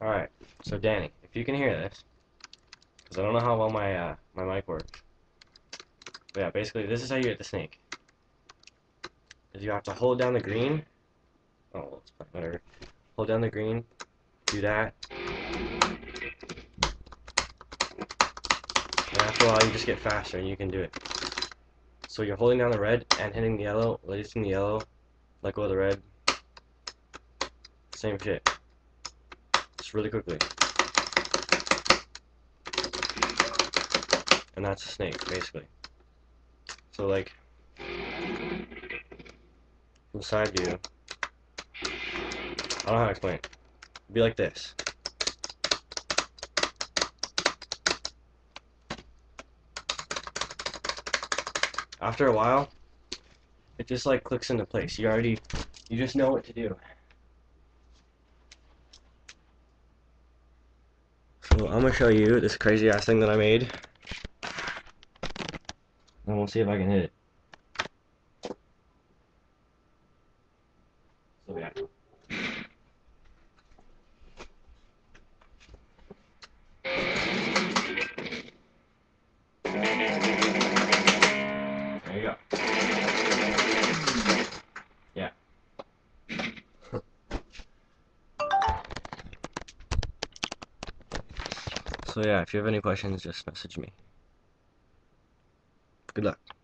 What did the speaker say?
Alright, so Danny, if you can hear this, because I don't know how well my uh, my mic works. But yeah, basically this is how you get the snake. Is you have to hold down the green. Oh, it's fine. Hold down the green, do that. And after a while you just get faster and you can do it. So you're holding down the red and hitting the yellow, releasing the yellow, let go of the red. Same shit. Really quickly. And that's a snake, basically. So like from side view. I don't know how to explain it. It'd be like this. After a while, it just like clicks into place. You already, you just know what to do. So I'm gonna show you this crazy ass thing that I made. And we'll see if I can hit it. So yeah. There you go. So yeah, if you have any questions, just message me. Good luck.